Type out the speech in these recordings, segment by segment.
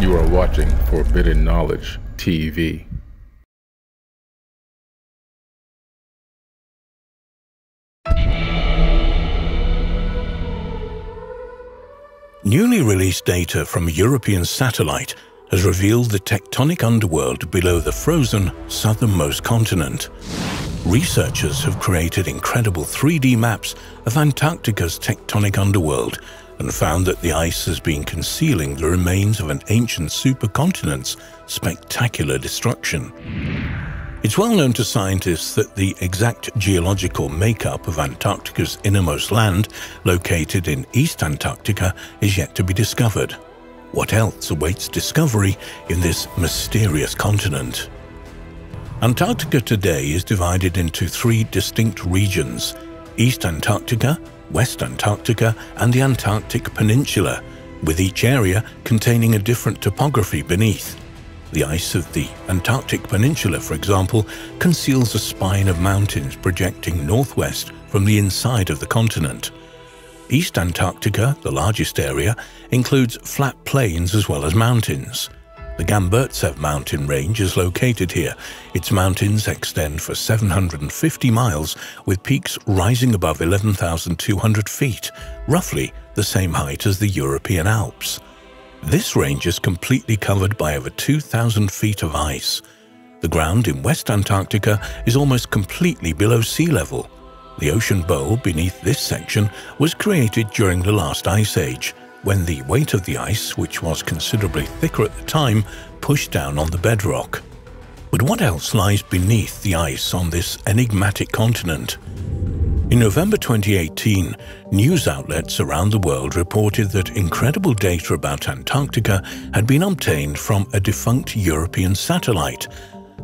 You are watching Forbidden Knowledge TV. Newly released data from a European satellite has revealed the tectonic underworld below the frozen southernmost continent. Researchers have created incredible 3D maps of Antarctica's tectonic underworld and found that the ice has been concealing the remains of an ancient supercontinent's spectacular destruction. It's well known to scientists that the exact geological makeup of Antarctica's innermost land, located in East Antarctica, is yet to be discovered. What else awaits discovery in this mysterious continent? Antarctica today is divided into three distinct regions, East Antarctica, West Antarctica and the Antarctic Peninsula, with each area containing a different topography beneath. The ice of the Antarctic Peninsula, for example, conceals a spine of mountains projecting northwest from the inside of the continent. East Antarctica, the largest area, includes flat plains as well as mountains. The Gamburtsev mountain range is located here. Its mountains extend for 750 miles, with peaks rising above 11,200 feet, roughly the same height as the European Alps. This range is completely covered by over 2,000 feet of ice. The ground in West Antarctica is almost completely below sea level. The ocean bowl beneath this section was created during the last ice age, when the weight of the ice, which was considerably thicker at the time, pushed down on the bedrock. But what else lies beneath the ice on this enigmatic continent? In November 2018, news outlets around the world reported that incredible data about Antarctica had been obtained from a defunct European satellite.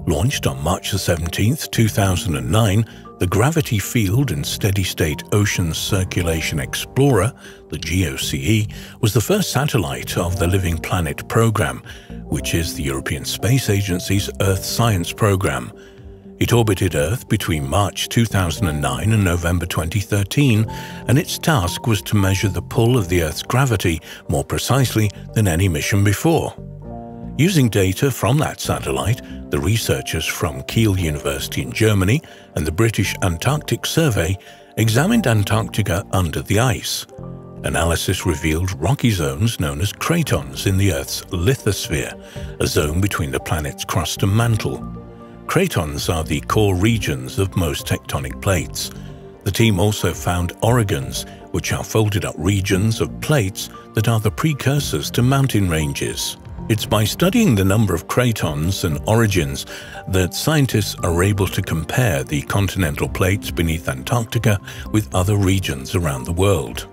Launched on March 17, 2009, the Gravity Field and Steady State Ocean Circulation Explorer, the GOCE, was the first satellite of the Living Planet program, which is the European Space Agency's Earth Science program. It orbited Earth between March 2009 and November 2013, and its task was to measure the pull of the Earth's gravity more precisely than any mission before. Using data from that satellite, the researchers from Kiel University in Germany and the British Antarctic Survey examined Antarctica under the ice. Analysis revealed rocky zones known as cratons in the Earth's lithosphere, a zone between the planet's crust and mantle. Cratons are the core regions of most tectonic plates. The team also found orogens, which are folded up regions of plates that are the precursors to mountain ranges. It's by studying the number of cratons and orogens that scientists are able to compare the continental plates beneath Antarctica with other regions around the world.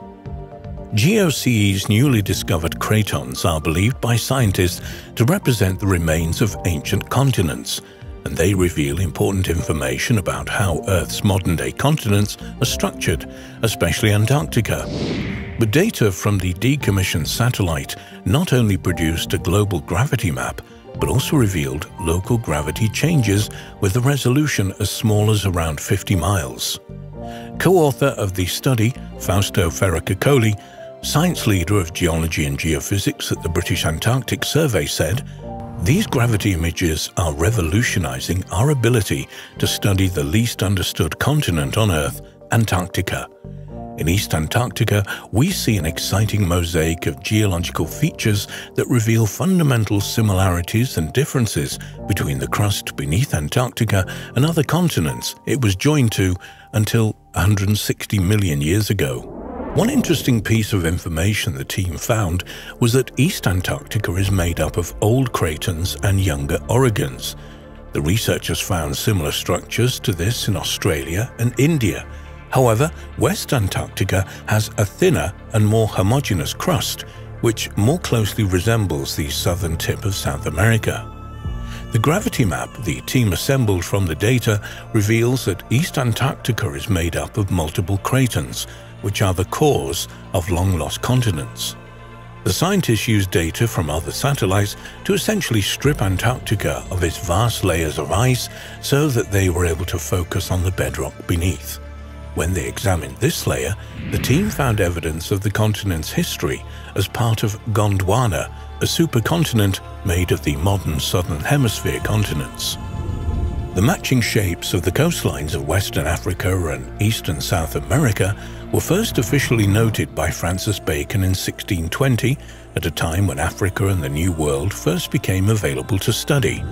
GOCE's newly discovered cratons are believed by scientists to represent the remains of ancient continents, and they reveal important information about how Earth's modern-day continents are structured, especially Antarctica. But data from the decommissioned satellite not only produced a global gravity map, but also revealed local gravity changes with a resolution as small as around 50 miles. Co-author of the study, Fausto Ferraccioli, science leader of geology and geophysics at the British Antarctic Survey said, these gravity images are revolutionizing our ability to study the least understood continent on Earth, Antarctica. In East Antarctica, we see an exciting mosaic of geological features that reveal fundamental similarities and differences between the crust beneath Antarctica and other continents it was joined to until 160 million years ago. One interesting piece of information the team found was that East Antarctica is made up of old cratons and younger orogens. The researchers found similar structures to this in Australia and India. However, West Antarctica has a thinner and more homogeneous crust, which more closely resembles the southern tip of South America. The gravity map the team assembled from the data reveals that East Antarctica is made up of multiple cratons, which are the cores of long-lost continents. The scientists used data from other satellites to essentially strip Antarctica of its vast layers of ice so that they were able to focus on the bedrock beneath. When they examined this layer, the team found evidence of the continent's history as part of Gondwana, a supercontinent made of the modern southern hemisphere continents. The matching shapes of the coastlines of Western Africa and Eastern South America were first officially noted by Francis Bacon in 1620, at a time when Africa and the New World first became available to study.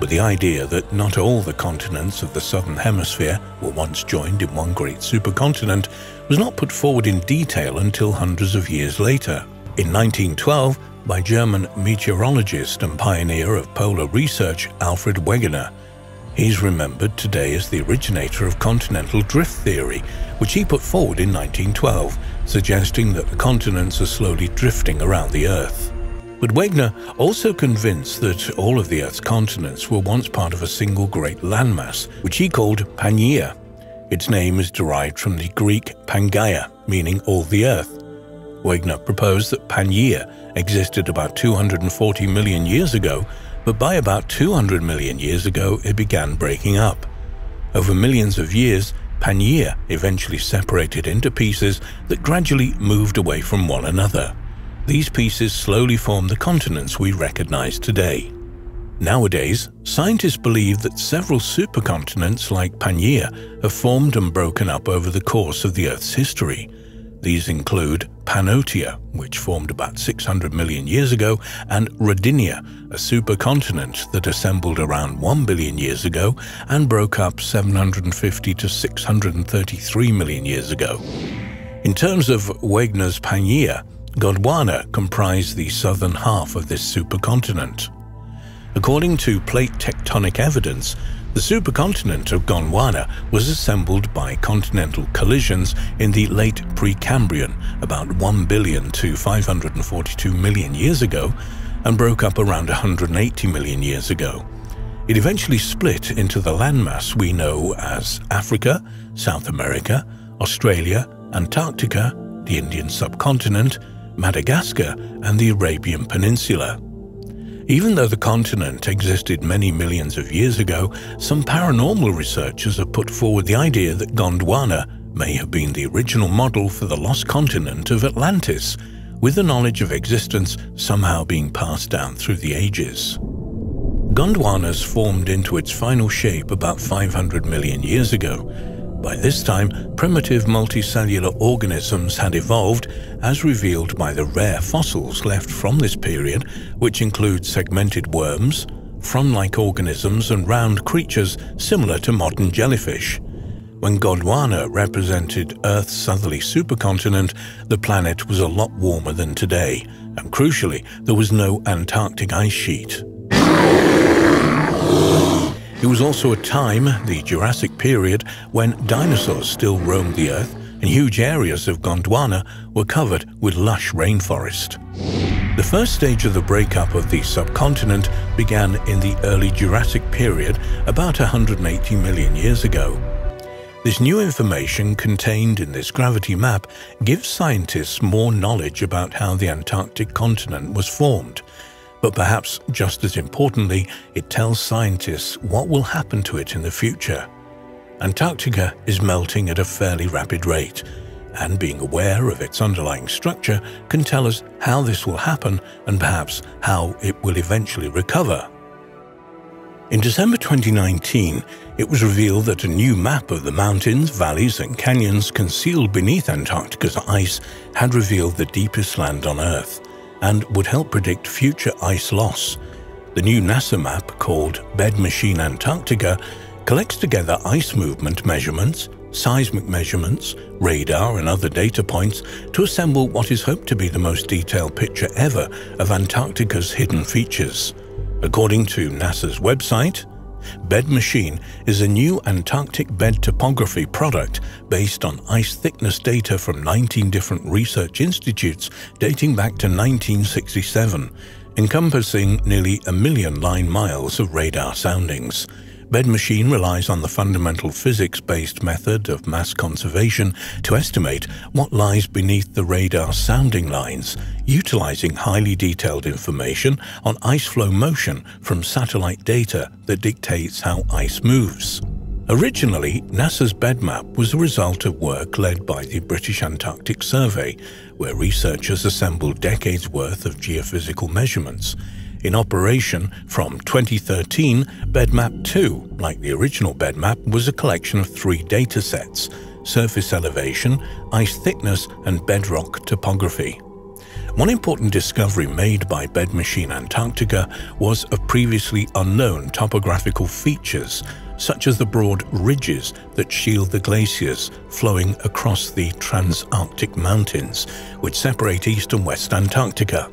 But the idea that not all the continents of the Southern Hemisphere were once joined in one great supercontinent was not put forward in detail until hundreds of years later. In 1912, by German meteorologist and pioneer of polar research Alfred Wegener, He's remembered today as the originator of continental drift theory, which he put forward in 1912, suggesting that the continents are slowly drifting around the Earth. But Wegener also convinced that all of the Earth's continents were once part of a single great landmass, which he called Pangaea. Its name is derived from the Greek Pangaea, meaning all the Earth. Wegener proposed that Pangaea existed about 240 million years ago but by about 200 million years ago it began breaking up. Over millions of years, Pangaea eventually separated into pieces that gradually moved away from one another. These pieces slowly formed the continents we recognize today. Nowadays, scientists believe that several supercontinents like Pangaea have formed and broken up over the course of the Earth's history. These include Pannotia, which formed about 600 million years ago, and Rodinia, a supercontinent that assembled around 1 billion years ago and broke up 750 to 633 million years ago. In terms of Wegener's Pangaea, Gondwana comprised the southern half of this supercontinent. According to plate tectonic evidence, the supercontinent of Gondwana was assembled by continental collisions in the late Precambrian, about 1 billion to 542 million years ago, and broke up around 180 million years ago. It eventually split into the landmass we know as Africa, South America, Australia, Antarctica, the Indian subcontinent, Madagascar, and the Arabian Peninsula. Even though the continent existed many millions of years ago, some paranormal researchers have put forward the idea that Gondwana may have been the original model for the lost continent of Atlantis, with the knowledge of existence somehow being passed down through the ages. Gondwana's formed into its final shape about 500 million years ago, by this time, primitive multicellular organisms had evolved, as revealed by the rare fossils left from this period, which include segmented worms, frond-like organisms and round creatures similar to modern jellyfish. When Gondwana represented Earth's southerly supercontinent, the planet was a lot warmer than today, and crucially, there was no Antarctic ice sheet. It was also a time, the Jurassic period, when dinosaurs still roamed the Earth and huge areas of Gondwana were covered with lush rainforest. The first stage of the breakup of the subcontinent began in the early Jurassic period about 180 million years ago. This new information contained in this gravity map gives scientists more knowledge about how the Antarctic continent was formed but perhaps just as importantly, it tells scientists what will happen to it in the future. Antarctica is melting at a fairly rapid rate, and being aware of its underlying structure can tell us how this will happen and perhaps how it will eventually recover. In December 2019, it was revealed that a new map of the mountains, valleys and canyons concealed beneath Antarctica's ice had revealed the deepest land on Earth and would help predict future ice loss. The new NASA map, called BedMachine Antarctica, collects together ice movement measurements, seismic measurements, radar and other data points to assemble what is hoped to be the most detailed picture ever of Antarctica's hidden features. According to NASA's website, BedMachine is a new Antarctic bed topography product based on ice thickness data from 19 different research institutes dating back to 1967, encompassing nearly a million line miles of radar soundings. BedMachine relies on the fundamental physics-based method of mass conservation to estimate what lies beneath the radar sounding lines, utilizing highly detailed information on ice flow motion from satellite data that dictates how ice moves. Originally, NASA's bed map was a result of work led by the British Antarctic Survey, where researchers assembled decades worth of geophysical measurements. In operation from 2013, BedMap 2, like the original BedMap, was a collection of three datasets surface elevation, ice thickness, and bedrock topography. One important discovery made by BedMachine Antarctica was of previously unknown topographical features, such as the broad ridges that shield the glaciers flowing across the Transantarctic Mountains, which separate East and West Antarctica.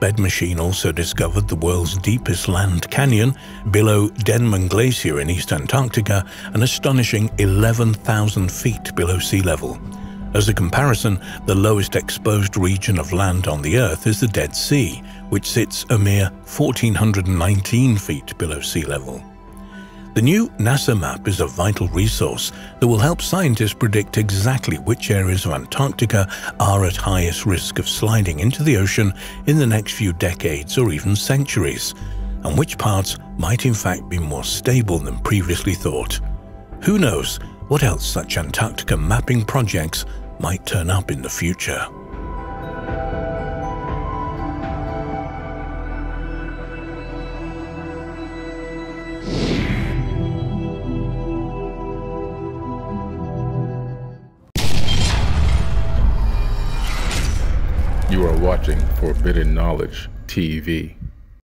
BedMachine also discovered the world's deepest land canyon below Denman Glacier in East Antarctica, an astonishing 11,000 feet below sea level. As a comparison, the lowest exposed region of land on the Earth is the Dead Sea, which sits a mere 1,419 feet below sea level. The new NASA map is a vital resource that will help scientists predict exactly which areas of Antarctica are at highest risk of sliding into the ocean in the next few decades or even centuries, and which parts might in fact be more stable than previously thought. Who knows what else such Antarctica mapping projects might turn up in the future. You are watching Forbidden Knowledge TV.